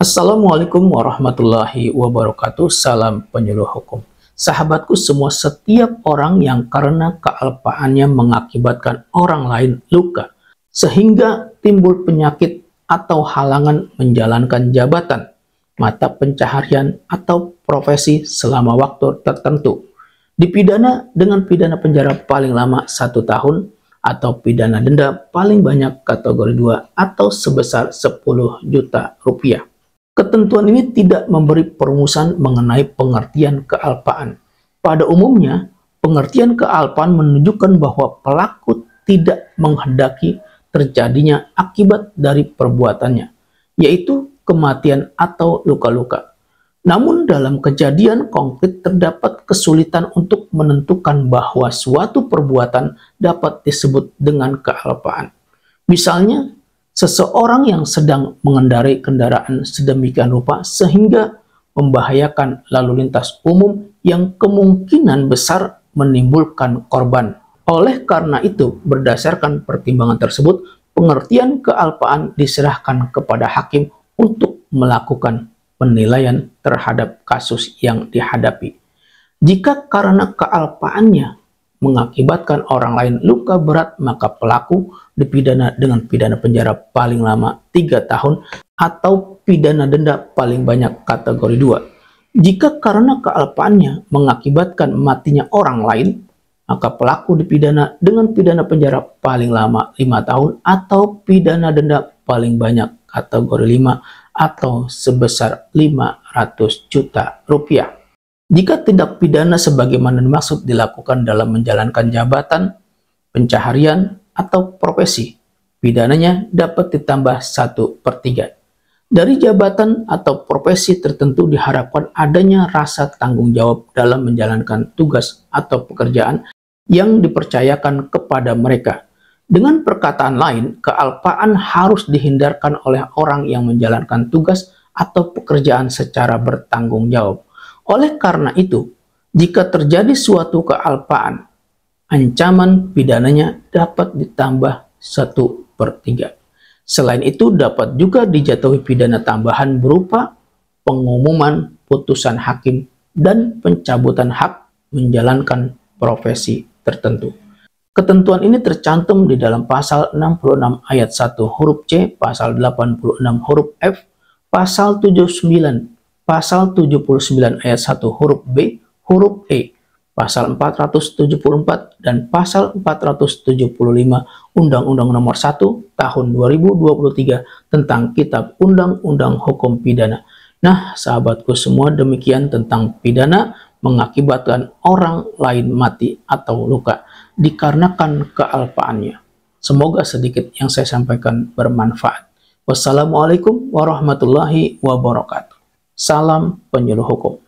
Assalamualaikum warahmatullahi wabarakatuh. Salam penyuluh hukum. Sahabatku semua, setiap orang yang karena kealpaannya mengakibatkan orang lain luka, sehingga timbul penyakit atau halangan menjalankan jabatan, mata pencaharian, atau profesi selama waktu tertentu, dipidana dengan pidana penjara paling lama satu tahun atau pidana denda paling banyak kategori 2 atau sebesar 10 juta rupiah. Ketentuan ini tidak memberi perumusan mengenai pengertian kealpaan. Pada umumnya, pengertian kealpaan menunjukkan bahwa pelaku tidak menghendaki terjadinya akibat dari perbuatannya, yaitu kematian atau luka-luka. Namun dalam kejadian konkret terdapat kesulitan untuk menentukan bahwa suatu perbuatan dapat disebut dengan kealpaan. Misalnya, seseorang yang sedang mengendarai kendaraan sedemikian rupa sehingga membahayakan lalu lintas umum yang kemungkinan besar menimbulkan korban. Oleh karena itu, berdasarkan pertimbangan tersebut, pengertian kealpaan diserahkan kepada hakim untuk melakukan penilaian terhadap kasus yang dihadapi. Jika karena kealpaannya mengakibatkan orang lain luka berat, maka pelaku dipidana dengan pidana penjara paling lama 3 tahun atau pidana denda paling banyak kategori 2. Jika karena kealpaannya mengakibatkan matinya orang lain, maka pelaku dipidana dengan pidana penjara paling lama 5 tahun atau pidana denda paling banyak kategori 5 atau sebesar 500 juta rupiah. Jika tindak pidana sebagaimana dimaksud dilakukan dalam menjalankan jabatan, pencaharian, atau profesi, pidananya dapat ditambah 1 per 3. Dari jabatan atau profesi tertentu diharapkan adanya rasa tanggung jawab dalam menjalankan tugas atau pekerjaan yang dipercayakan kepada mereka dengan perkataan lain, kealpaan harus dihindarkan oleh orang yang menjalankan tugas atau pekerjaan secara bertanggung jawab. Oleh karena itu, jika terjadi suatu kealpaan, ancaman pidananya dapat ditambah satu per 3. Selain itu, dapat juga dijatuhi pidana tambahan berupa pengumuman putusan hakim dan pencabutan hak menjalankan profesi tertentu. Ketentuan ini tercantum di dalam pasal 66 ayat 1 huruf C, pasal 86 huruf F, pasal 79, pasal 79 ayat 1 huruf B, huruf E, pasal 474 dan pasal 475 Undang-Undang Nomor 1 Tahun 2023 tentang Kitab Undang-Undang Hukum Pidana. Nah, sahabatku semua demikian tentang pidana mengakibatkan orang lain mati atau luka dikarenakan kealpaannya. Semoga sedikit yang saya sampaikan bermanfaat. Wassalamualaikum warahmatullahi wabarakatuh. Salam penyuluh hukum.